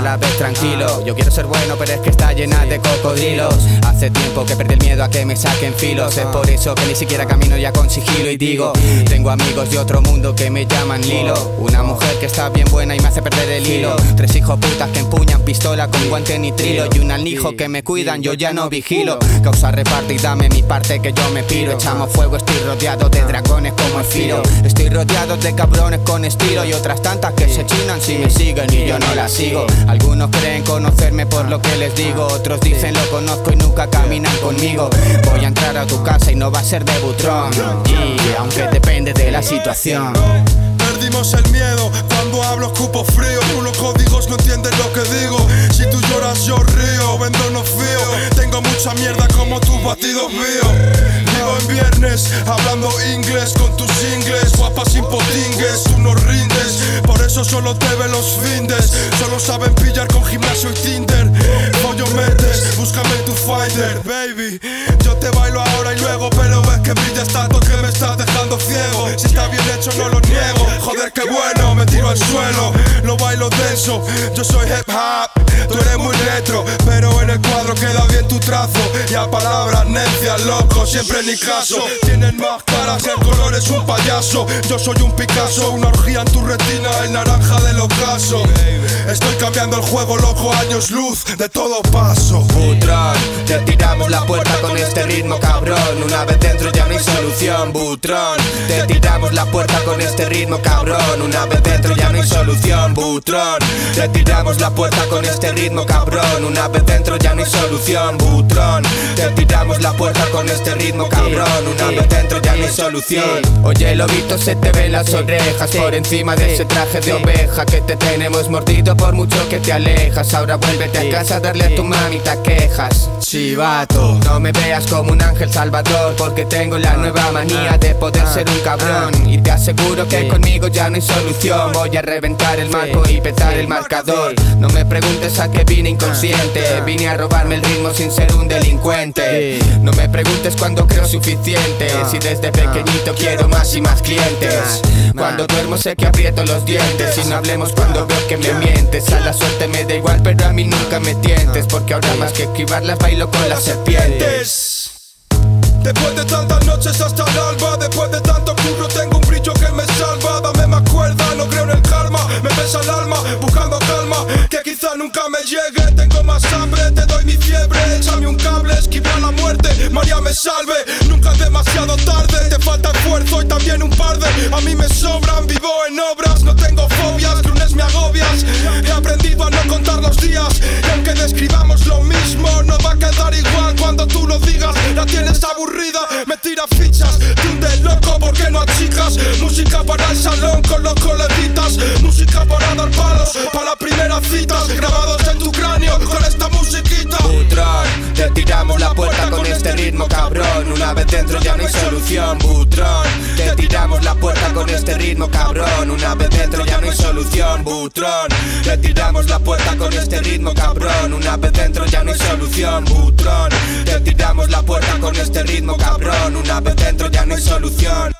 rap es tranquilo. Yo quiero ser bueno pero es que está llena de cocodrilos. Hace tiempo que perdí el miedo a que me saquen filos. Es por eso que ni siquiera camino ya con sigilo Y digo, tengo amigos de otro mundo que me llaman Lilo. Una mujer que está bien buena y me hace perder el hilo. Tres hijos putas que empuñan pistola con guante ni trilo. Y un hijo que me cuidan, yo ya no vigilo. Causa reparte y dame mi parte que yo me piro. Echamos fuego, estoy rodeado de dragones como el filo rodeado de cabrones con estilo Y otras tantas que se chinan. Si me siguen y yo no las sigo Algunos creen conocerme por lo que les digo Otros dicen lo conozco y nunca caminan conmigo. Voy a entrar a tu casa y no va a ser de butrón. Y aunque depende de la situación Perdimos el miedo cuando hablo escupo frío. Los códigos no entiendes lo que digo. Si tú lloras yo río, vendo no fío. Tengo mucha mierda como tus batidos míos. Vivo en viernes, hablando inglés con tus sin potingues, tú no rindes. Por eso solo te ven los findes. Solo saben pillar con gimnasio y Tinder. Pollo metes, búscame tu fighter, baby. Yo te bailo ahora y luego Pero ves que brillas tanto que me estás dejando ciego. Si está bien hecho no lo niego. Joder qué bueno, me tiro al suelo. Lo bailo denso, yo soy hip hop. Tú eres muy retro, pero en el cuadro queda bien tu trazo. Y a palabras necias, loco, siempre ni caso. Tienen más caras, el color es un payaso. Yo soy un Picasso, una orgía en tu retina El naranja del ocaso. Estoy cambiando el juego, loco, años luz De todo paso. Butrón, te tiramos la puerta con este ritmo cabrón. Una vez dentro ya no hay solución, Butrón. Te tiramos la puerta con este ritmo cabrón. Una vez dentro ya no hay solución, Butrón. Te tiramos la puerta con este ritmo cabrón. Una vez dentro ya no hay solución, Butrón. Te tiramos la puerta con este ritmo cabrón. Una vez dentro ya no hay solución Oye, lobito, se te ven las orejas Por encima de ese traje de oveja Que te tenemos mordido por mucho que te alejas. Ahora vuélvete a casa a darle a tu mamita quejas Chivato, no me veas como un ángel salvador Porque tengo la nueva manía de poder ser un cabrón. Y te aseguro que conmigo ya no hay solución. Voy a reventar el marco y petar el marcador. No me preguntes a qué vine inconsciente. Vine a robarme el ritmo sin ser un delincuente. No me preguntes cuando creo suficiente. Si desde pequeñito quiero más y más clientes. Cuando duermo sé que aprieto los dientes. Y no hablemos cuando veo que me mientes. A la suerte me da igual pero a mí nunca me tientes. Porque ahora más que esquivarlas bailo con las serpientes. Después de tantas noches hasta el alba Después de tanto curro tengo un brillo que me salva. Dame más cuerda, no creo en el karma. Me pesa el alma, buscando calma. Que quizá nunca me llegue Tengo más hambre, te doy mi fiebre Échame un cable, esquiva la muerte. María me salve, nunca demasiado contar los días Y aunque describamos lo mismo. No va a quedar igual cuando tú lo digas. La tienes aburrida, me tira fichas Te hunde loco porque no achicas Música para el salón con los coleguitas Música para dar palos, este ritmo cabrón. Una vez dentro ya no hay solución, Butrón. Te tiramos la puerta con este ritmo cabrón. Una vez dentro ya no hay solución, Butrón. Te tiramos la puerta con este ritmo cabrón. Una vez dentro ya no hay solución, Butrón. Te tiramos la puerta con este ritmo cabrón. Una vez dentro ya no hay solución